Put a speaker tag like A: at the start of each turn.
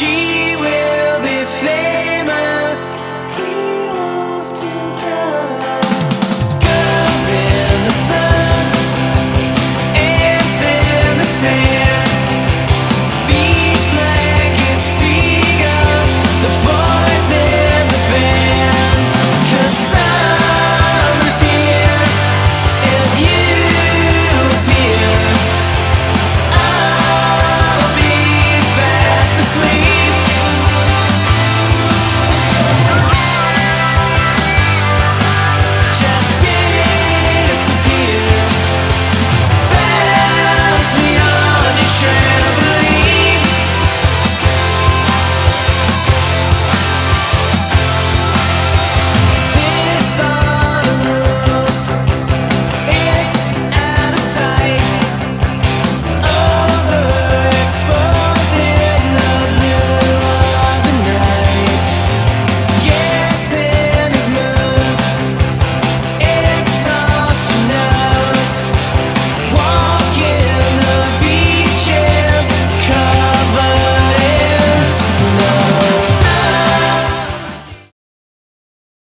A: she will.